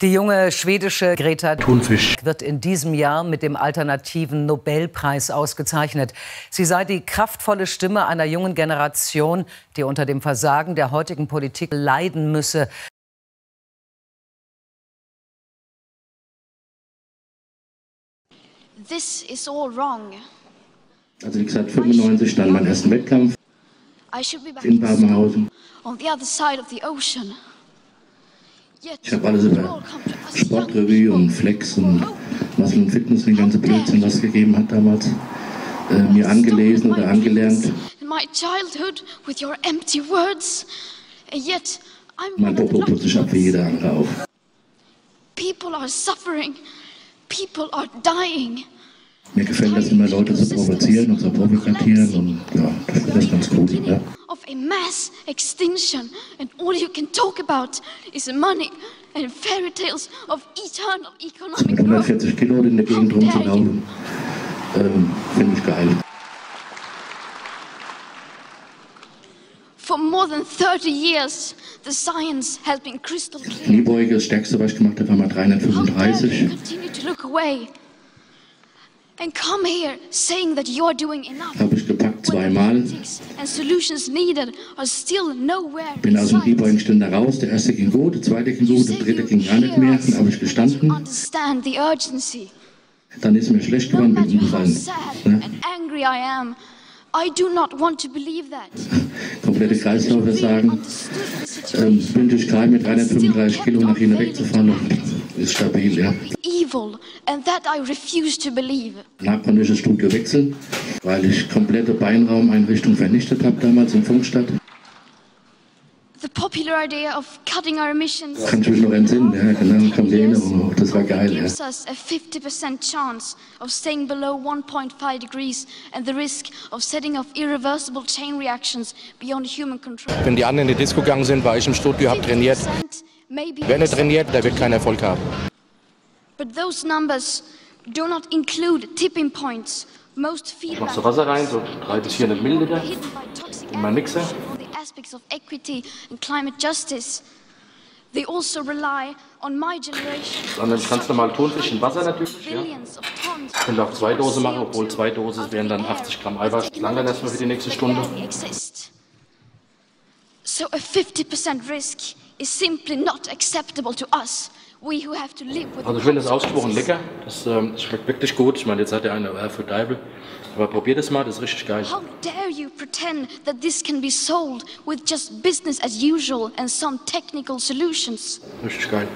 Die junge schwedische Greta Thunfisch wird in diesem Jahr mit dem alternativen Nobelpreis ausgezeichnet. Sie sei die kraftvolle Stimme einer jungen Generation, die unter dem Versagen der heutigen Politik leiden müsse. This is all wrong. Also wie gesagt, 95 dann meinen ersten Wettkampf I should be back in in Babenhausen. on the other side of the ocean. Ich habe alles über Sportrevue und Flex und Muscle und Fitness, den ganzen Blödsinn, was es gegeben hat damals, äh, mir angelesen oder angelernt. Mein Popo tut sich ab wie jeder andere auf. People are suffering. People are dying. Mir gefällt das immer, Leute zu provozieren und zu provokatieren und ja, das ganz gut. Ja. Mass extinction, and all you can talk about is money and fairy tales of eternal economic growth. 140 Kilo in der Gegend rumzulaufen, ähm, finde ich geil. For more than 30 years, the science has been crystal clear. Kniebeuge, das stärkste, was ich gemacht habe, war mal How dare you 335. continue to look away and come here saying that you're doing enough? Habe ich gepackt zweimal. and solutions needed are still nowhere Bin in aus dem sight. Kniebeugenständer raus. Der erste ging gut, der zweite ging gut, der dritte ging gar nicht mehr. Dann habe ich gestanden. understand the urgency. Dann ist mir schlecht geworden, bin umgefallen. and angry I am, I do not want to believe that. Komplette understood the Ähm, bin durch Kreis mit 335 Kilo nach China wegzufahren. Ist stabil, ja. Evil, and that I refuse to believe. Konnte ich das Studio wechseln, weil ich komplette Beinraumeinrichtung vernichtet habe damals in Funkstadt. The popular idea of cutting our emissions Kann ich mich noch entsinnen, ja, genau, kommt die Erinnerung hoch. Das war geil, ja. gives us a 50% chance of staying below 1.5 degrees and the risk of setting off irreversible chain reactions beyond human control. Wenn die anderen in die Disco gegangen sind, war ich im Studio, habe trainiert. 50% maybe Wer nicht trainiert, der wird keinen Erfolg haben. But those numbers do not include tipping points. Most feedback so Wasser rein, so 300 bis 400 Milliliter hidden by toxic in meinen Mixer. additives on the aspects of equity and climate justice. They also rely on my generation. Dann ganz normalen Thunfisch in Wasser natürlich, ja. Billions of tons Können wir auch zwei Dosen machen, obwohl zwei Dosen wären dann 80 Gramm Eiweiß. in Lang dann erstmal für die nächste Stunde. So a 50% risk Also ich finde das ausgesprochen lecker. Das ähm, schmeckt wirklich gut. Ich meine, jetzt hat der eine Deibel. Aber probiert es mal, das ist richtig geil. How dare you pretend that this can be sold with just business as usual and some technical solutions? Richtig geil.